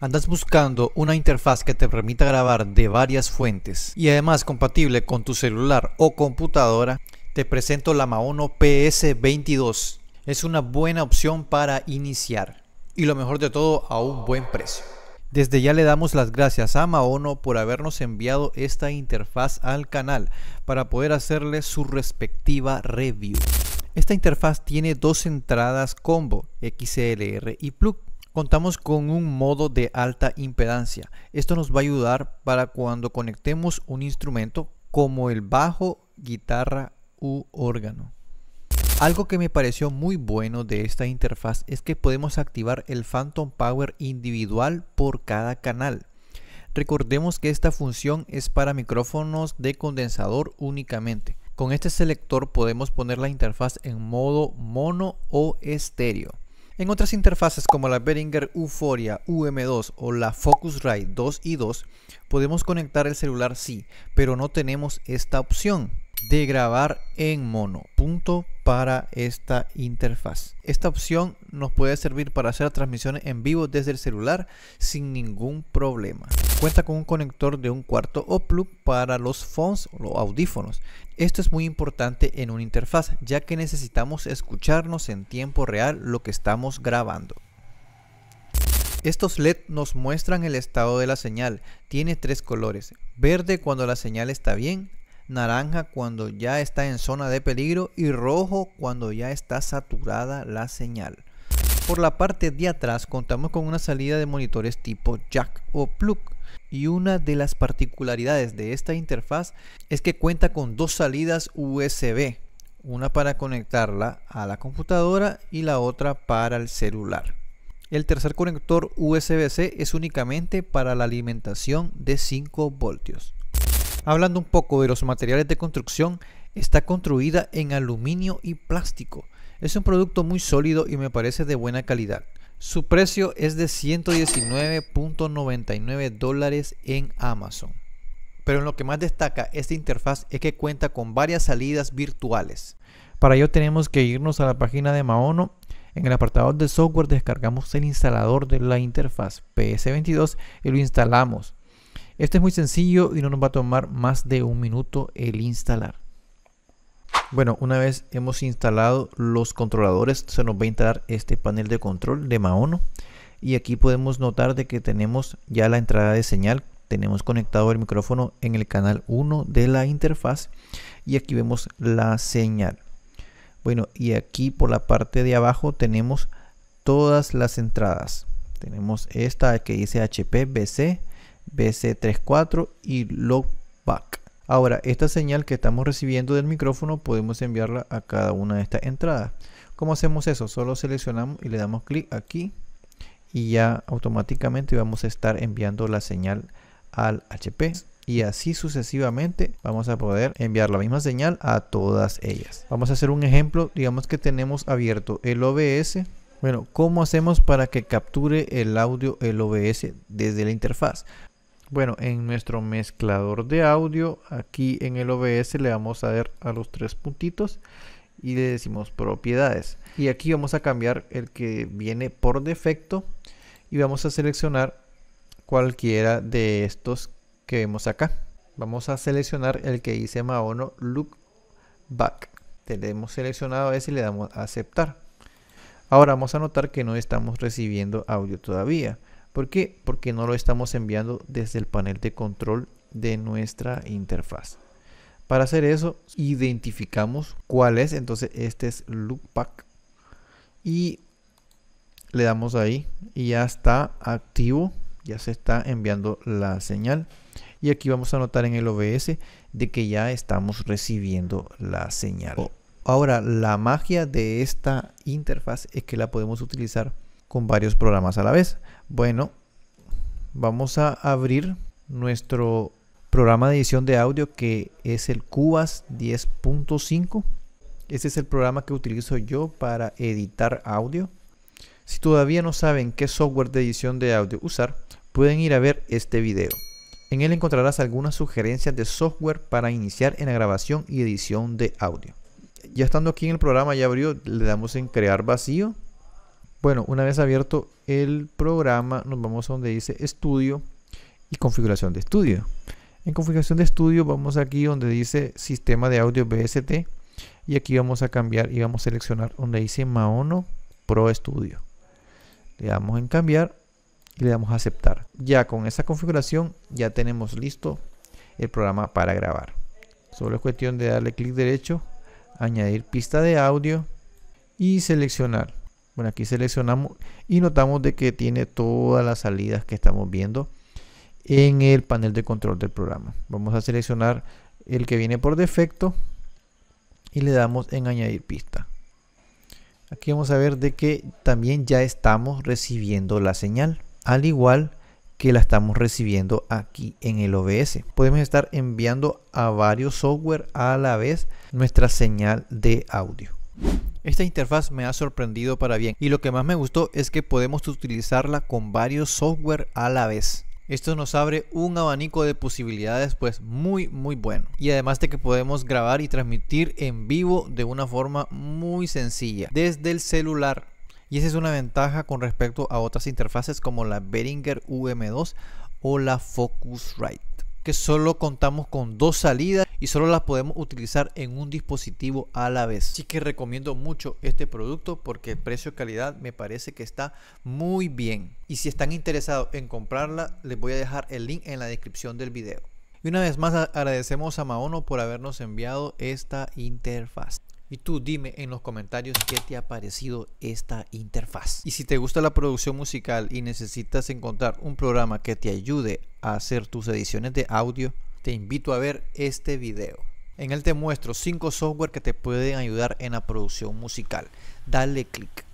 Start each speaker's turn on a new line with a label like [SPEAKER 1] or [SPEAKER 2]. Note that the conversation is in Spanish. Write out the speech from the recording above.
[SPEAKER 1] ¿Andas buscando una interfaz que te permita grabar de varias fuentes y además compatible con tu celular o computadora? Te presento la Maono PS22. Es una buena opción para iniciar y lo mejor de todo a un buen precio. Desde ya le damos las gracias a Maono por habernos enviado esta interfaz al canal para poder hacerle su respectiva review. Esta interfaz tiene dos entradas combo XLR y plug Contamos con un modo de alta impedancia. Esto nos va a ayudar para cuando conectemos un instrumento como el bajo, guitarra u órgano. Algo que me pareció muy bueno de esta interfaz es que podemos activar el Phantom Power individual por cada canal. Recordemos que esta función es para micrófonos de condensador únicamente. Con este selector podemos poner la interfaz en modo mono o estéreo. En otras interfaces como la Behringer Euphoria UM2 o la Focusrite 2 y 2 podemos conectar el celular sí, pero no tenemos esta opción de grabar en mono. Punto para esta interfaz. Esta opción nos puede servir para hacer transmisiones en vivo desde el celular sin ningún problema. Cuenta con un conector de un cuarto o plug para los phones o audífonos. Esto es muy importante en una interfaz ya que necesitamos escucharnos en tiempo real lo que estamos grabando. Estos LED nos muestran el estado de la señal. Tiene tres colores. Verde cuando la señal está bien, naranja cuando ya está en zona de peligro y rojo cuando ya está saturada la señal. Por la parte de atrás contamos con una salida de monitores tipo jack o plug y una de las particularidades de esta interfaz es que cuenta con dos salidas USB, una para conectarla a la computadora y la otra para el celular. El tercer conector USB-C es únicamente para la alimentación de 5 voltios. Hablando un poco de los materiales de construcción, está construida en aluminio y plástico. Es un producto muy sólido y me parece de buena calidad. Su precio es de 119.99 dólares en Amazon. Pero lo que más destaca esta interfaz es que cuenta con varias salidas virtuales. Para ello tenemos que irnos a la página de Maono. En el apartado de software descargamos el instalador de la interfaz PS22 y lo instalamos. Este es muy sencillo y no nos va a tomar más de un minuto el instalar. Bueno, una vez hemos instalado los controladores, se nos va a instalar este panel de control de Maono. Y aquí podemos notar de que tenemos ya la entrada de señal. Tenemos conectado el micrófono en el canal 1 de la interfaz. Y aquí vemos la señal. Bueno, y aquí por la parte de abajo tenemos todas las entradas. Tenemos esta que dice HP BC BC34 y Logback. Ahora, esta señal que estamos recibiendo del micrófono podemos enviarla a cada una de estas entradas. ¿Cómo hacemos eso? Solo seleccionamos y le damos clic aquí y ya automáticamente vamos a estar enviando la señal al HP y así sucesivamente vamos a poder enviar la misma señal a todas ellas. Vamos a hacer un ejemplo, digamos que tenemos abierto el OBS. Bueno, ¿cómo hacemos para que capture el audio el OBS desde la interfaz? Bueno, en nuestro mezclador de audio, aquí en el OBS le vamos a dar a los tres puntitos y le decimos propiedades. Y aquí vamos a cambiar el que viene por defecto y vamos a seleccionar cualquiera de estos que vemos acá. Vamos a seleccionar el que dice Maono Look Back. Tenemos seleccionado ese y le damos a aceptar. Ahora vamos a notar que no estamos recibiendo audio todavía. ¿Por qué? Porque no lo estamos enviando desde el panel de control de nuestra interfaz. Para hacer eso, identificamos cuál es. Entonces, este es Loopback. Y le damos ahí y ya está activo. Ya se está enviando la señal. Y aquí vamos a notar en el OBS de que ya estamos recibiendo la señal. Ahora, la magia de esta interfaz es que la podemos utilizar con varios programas a la vez. Bueno, vamos a abrir nuestro programa de edición de audio que es el Cubas 10.5. Este es el programa que utilizo yo para editar audio. Si todavía no saben qué software de edición de audio usar, pueden ir a ver este video. En él encontrarás algunas sugerencias de software para iniciar en la grabación y edición de audio. Ya estando aquí en el programa ya abrió, le damos en crear vacío Bueno, una vez abierto el programa, nos vamos a donde dice estudio y configuración de estudio. En configuración de estudio vamos aquí donde dice sistema de audio BST y aquí vamos a cambiar y vamos a seleccionar donde dice Maono Pro Studio. Le damos en cambiar y le damos a aceptar. Ya con esa configuración ya tenemos listo el programa para grabar. Solo es cuestión de darle clic derecho, añadir pista de audio y seleccionar. Bueno, aquí seleccionamos y notamos de que tiene todas las salidas que estamos viendo en el panel de control del programa. Vamos a seleccionar el que viene por defecto y le damos en añadir pista. Aquí vamos a ver de que también ya estamos recibiendo la señal, al igual que la estamos recibiendo aquí en el OBS. Podemos estar enviando a varios software a la vez nuestra señal de audio. Esta interfaz me ha sorprendido para bien y lo que más me gustó es que podemos utilizarla con varios software a la vez. Esto nos abre un abanico de posibilidades pues muy muy bueno. Y además de que podemos grabar y transmitir en vivo de una forma muy sencilla desde el celular. Y esa es una ventaja con respecto a otras interfaces como la Behringer UM2 o la Focusrite que solo contamos con dos salidas y solo las podemos utilizar en un dispositivo a la vez. Así que recomiendo mucho este producto porque el precio calidad me parece que está muy bien. Y si están interesados en comprarla, les voy a dejar el link en la descripción del video. Y una vez más agradecemos a Maono por habernos enviado esta interfaz. Y tú dime en los comentarios qué te ha parecido esta interfaz. Y si te gusta la producción musical y necesitas encontrar un programa que te ayude a hacer tus ediciones de audio, te invito a ver este video. En él te muestro 5 software que te pueden ayudar en la producción musical. Dale click.